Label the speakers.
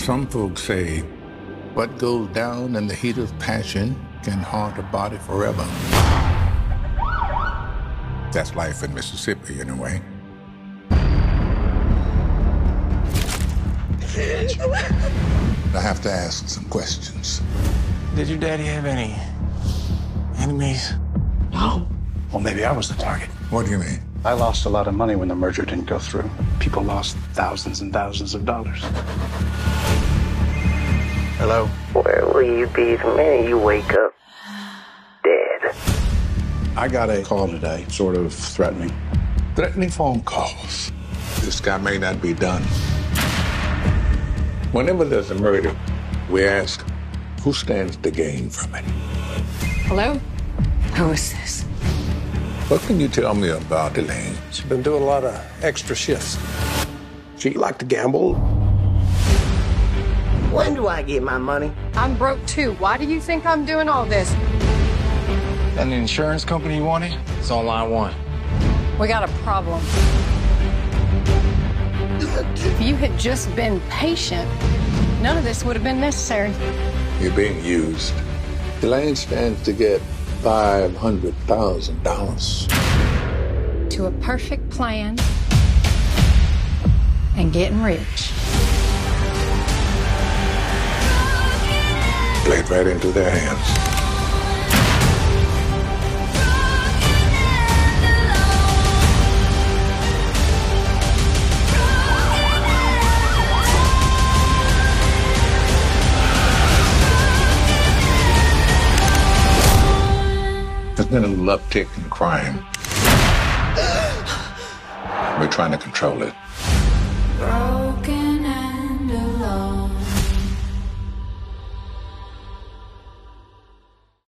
Speaker 1: Some folks say what goes down in the heat of passion can haunt a body forever. That's life in Mississippi, in a way. I have to ask some questions.
Speaker 2: Did your daddy have any enemies?
Speaker 3: No. Well, maybe I was the target.
Speaker 1: What do you mean?
Speaker 3: I lost a lot of money when the merger didn't go through. People lost thousands and thousands of dollars. Hello?
Speaker 4: Where will you be the minute you wake up dead?
Speaker 3: I got a call today, sort of threatening.
Speaker 1: Threatening phone calls. This guy may not be done. Whenever there's a murder, we ask, who stands to gain from it?
Speaker 5: Hello? Who is this?
Speaker 1: What can you tell me about Elaine?
Speaker 6: She's been doing a lot of extra shifts. She liked to gamble.
Speaker 4: When do I get my money?
Speaker 5: I'm broke too. Why do you think I'm doing all this?
Speaker 2: An insurance company you wanted? It's all I want.
Speaker 5: We got a problem. If you had just been patient, none of this would have been necessary.
Speaker 1: You're being used. Elaine stands to get $500,000.
Speaker 5: To a perfect plan and getting rich.
Speaker 1: Played right into their hands. Been a little uptick in crime. We're trying to control it.